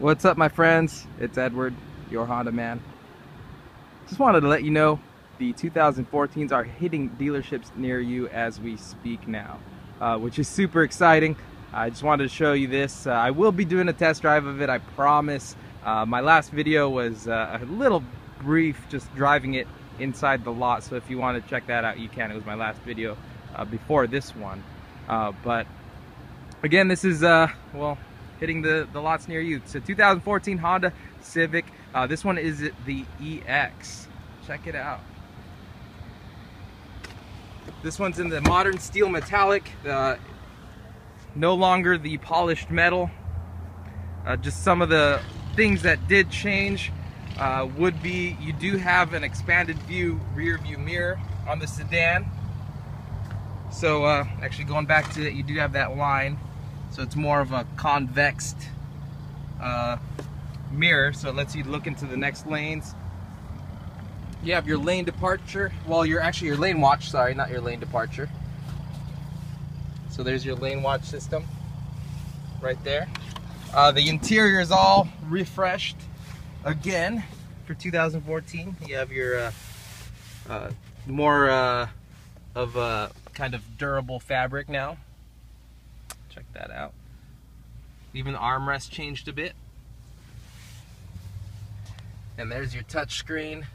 What's up my friends? It's Edward, your Honda man. Just wanted to let you know the 2014s are hitting dealerships near you as we speak now, uh, which is super exciting. I just wanted to show you this. Uh, I will be doing a test drive of it, I promise. Uh, my last video was uh, a little brief, just driving it inside the lot, so if you want to check that out, you can. It was my last video uh, before this one. Uh, but again, this is, well, hitting the, the lots near you. A 2014 Honda Civic. Uh, this one is the EX. Check it out. This one's in the modern steel metallic. Uh, no longer the polished metal. Uh, just some of the things that did change uh, would be you do have an expanded view rear view mirror on the sedan. So uh, actually going back to it, you do have that line so it's more of a convexed uh, mirror, so it lets you look into the next lanes. You have your lane departure, well, you're actually your lane watch, sorry, not your lane departure. So there's your lane watch system right there. Uh, the interior is all refreshed again for 2014. You have your uh, uh, more uh, of a kind of durable fabric now. Check that out. Even the armrest changed a bit. And there's your touch screen.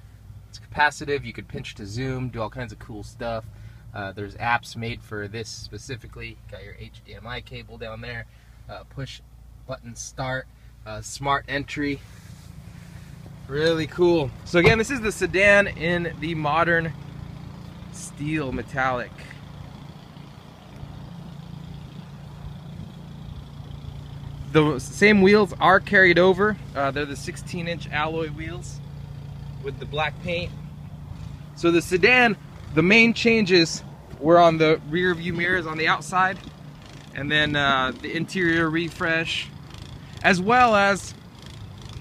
It's capacitive. You could pinch to zoom, do all kinds of cool stuff. Uh, there's apps made for this specifically. Got your HDMI cable down there. Uh, push button start. Uh, smart entry. Really cool. So again, this is the sedan in the modern steel metallic. The same wheels are carried over. Uh, they're the 16 inch alloy wheels with the black paint. So the sedan, the main changes were on the rear view mirrors on the outside and then uh, the interior refresh as well as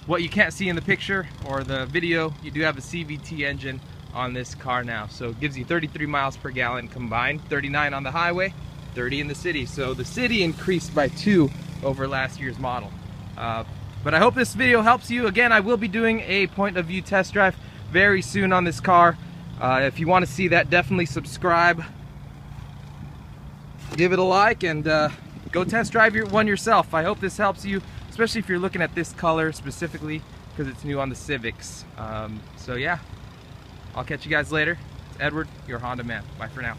what you can't see in the picture or the video, you do have a CVT engine on this car now. So it gives you 33 miles per gallon combined, 39 on the highway, 30 in the city. So the city increased by two over last year's model. Uh, but I hope this video helps you. Again, I will be doing a point of view test drive very soon on this car. Uh, if you want to see that, definitely subscribe. Give it a like and uh, go test drive your one yourself. I hope this helps you, especially if you're looking at this color specifically because it's new on the Civics. Um, so yeah, I'll catch you guys later. It's Edward, your Honda man. Bye for now.